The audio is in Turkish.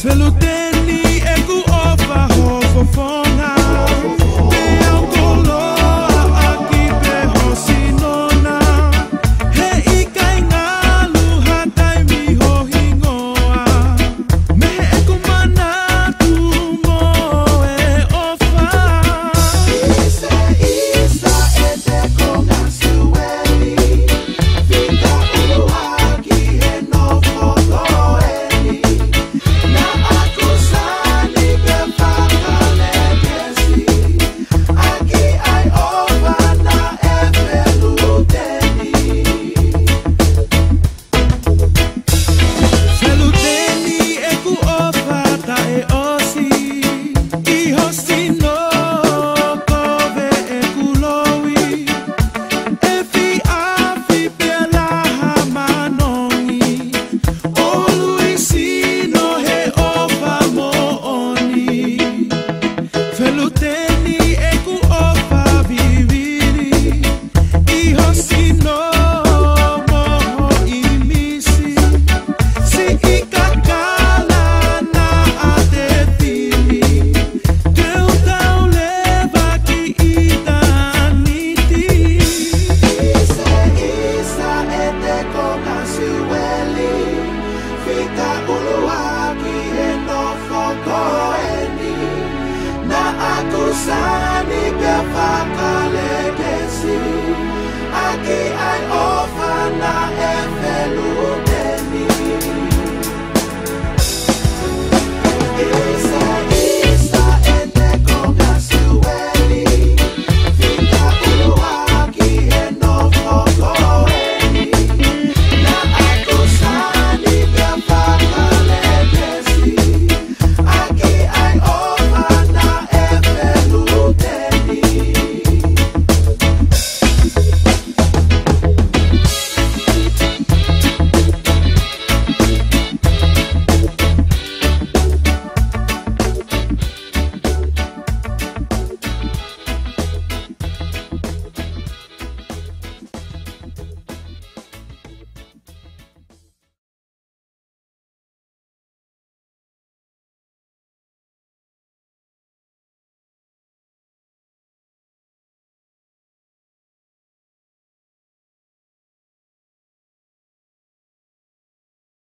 Salut.